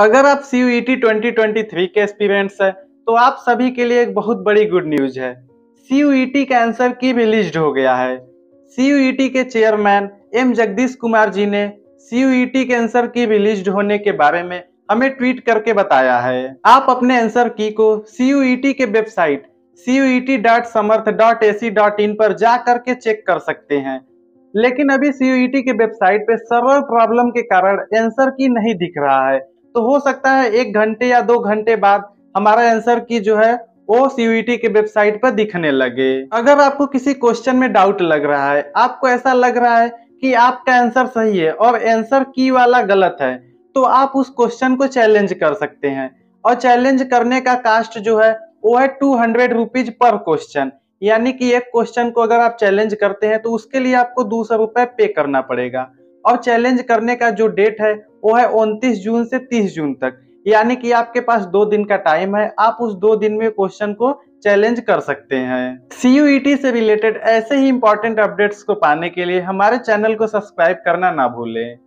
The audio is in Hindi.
अगर आप सी यू ट्वेंटी के एक्सपीरियंस है तो आप सभी के लिए एक बहुत बड़ी गुड न्यूज़ है। सी यू का आंसर की भी लिस्ट हो गया है। सी यू टी के चेयरमैन एम जगदीश कुमार जी ने सी यू टी के आंसर की भी लिस्ट होने के बारे में हमें ट्वीट करके बताया है। आप अपने आंसर की को सी यू टी के website C U T dot Samarth dot A C dot in पर जा करके चेक कर सकते हैं। लेकिन अभी सी के वेबसाइट पे सर्वर प्रॉब्लम के कारण आंसर की नहीं दिख रहा है। तो हो सकता है एक घंटे या दो घंटे बाद हमारा आंसर की जो है, वो सीयूईटी के वेबसाइट पर दिखने लगे। अगर आपको किसी क्वेश्चन में डाउट लग रहा है, आपको ऐसा लग रहा है कि आपका आंसर सही है और आंसर की वाला गलत है तो आप उस क्वेश्चन को चैलेंज कर सकते हैं। और चैलेंज करने का कास्ट जो है, वो है टू हंड्रेड रुपीज़ पर क्वेश्चन यानी कि एक क्वेश्चन को अगर आप चैलेंज करते हैं तो उसके लिए आपको दो सौ रुपए पे करना पड़ेगा। और चैलेंज करने का जो डेट है वो है उनतीस जून से तीस जून तक। यानी कि आपके पास दो दिन का टाइम है। आप उस दो दिन में क्वेश्चन को चैलेंज कर सकते हैं। सी से रिलेटेड ऐसे ही इंपॉर्टेंट अपडेट्स को पाने के लिए हमारे चैनल को सब्सक्राइब करना ना भूलें।